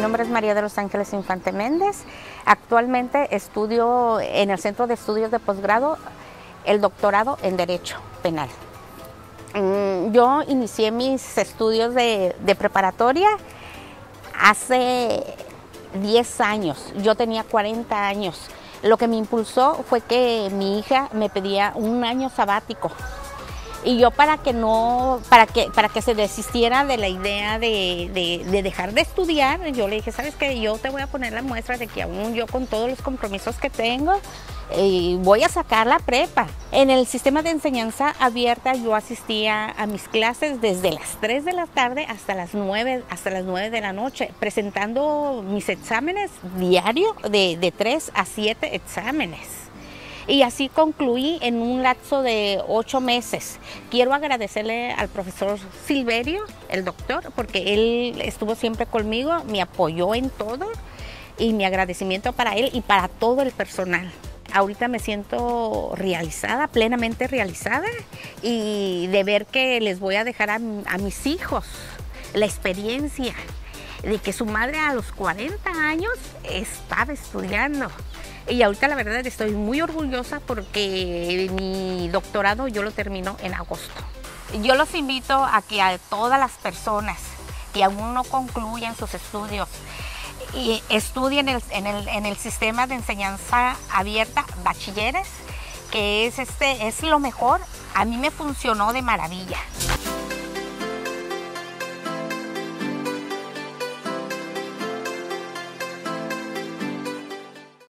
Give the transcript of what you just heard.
nombre es María de los Ángeles Infante Méndez. Actualmente estudio en el Centro de Estudios de Posgrado el doctorado en Derecho Penal. Mm, yo inicié mis estudios de, de preparatoria hace 10 años. Yo tenía 40 años. Lo que me impulsó fue que mi hija me pedía un año sabático y yo para que no, para que, para que se desistiera de la idea de, dejar de estudiar, yo le dije, ¿sabes qué? Yo te voy a poner la muestra de que aún yo con todos los compromisos que tengo, eh, voy a sacar la prepa. En el sistema de enseñanza abierta yo asistía a mis clases desde las 3 de la tarde hasta las 9, hasta las 9 de la noche, presentando mis exámenes diario de, de 3 a 7 exámenes. Y así concluí en un lapso de ocho meses. Quiero agradecerle al profesor Silverio, el doctor, porque él estuvo siempre conmigo, me apoyó en todo y mi agradecimiento para él y para todo el personal. Ahorita me siento realizada, plenamente realizada y de ver que les voy a dejar a, a mis hijos la experiencia de que su madre a los 40 años estaba estudiando y ahorita la verdad estoy muy orgullosa porque mi doctorado yo lo termino en agosto. Yo los invito a que a todas las personas que aún no concluyen sus estudios y estudien en, el, en el sistema de enseñanza abierta, bachilleres, que es, este, es lo mejor. A mí me funcionó de maravilla.